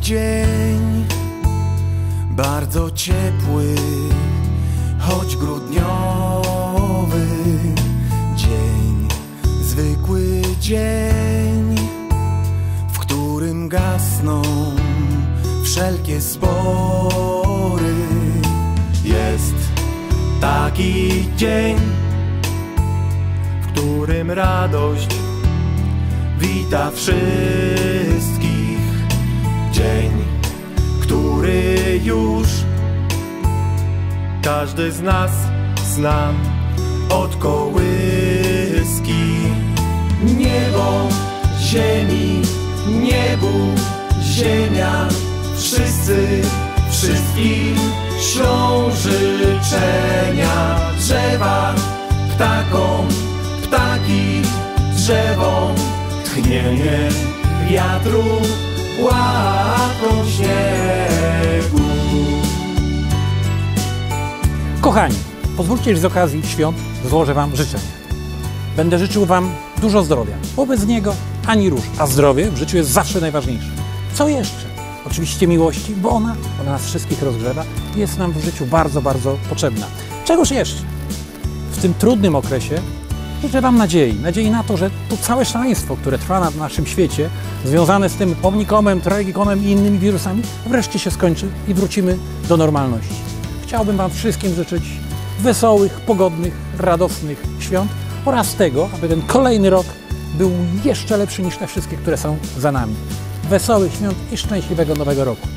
dzień, bardzo ciepły, choć grudniowy dzień, zwykły dzień, w którym gasną wszelkie spory. Jest taki dzień, w którym radość wita wszystkich. Już każdy z nas zna od kołyski. Niebo, ziemi, niebu, ziemia, wszyscy, wszystkim ślą życzenia. Drzewa, ptakom, ptaki, drzewom, tchnienie wiatru, łatą śniegu. Kochani, pozwólcie, że z okazji świąt złożę Wam życzenia. Będę życzył Wam dużo zdrowia, bo bez niego ani róż, a zdrowie w życiu jest zawsze najważniejsze. Co jeszcze? Oczywiście miłości, bo ona, ona nas wszystkich rozgrzewa i jest nam w życiu bardzo, bardzo potrzebna. Czegoż jeszcze? W tym trudnym okresie życzę Wam nadziei. Nadziei na to, że to całe szaleństwo, które trwa na naszym świecie, związane z tym omnikomem, tragikomem i innymi wirusami, wreszcie się skończy i wrócimy do normalności. Chciałbym Wam wszystkim życzyć wesołych, pogodnych, radosnych świąt oraz tego, aby ten kolejny rok był jeszcze lepszy niż te wszystkie, które są za nami. Wesołych świąt i szczęśliwego nowego roku.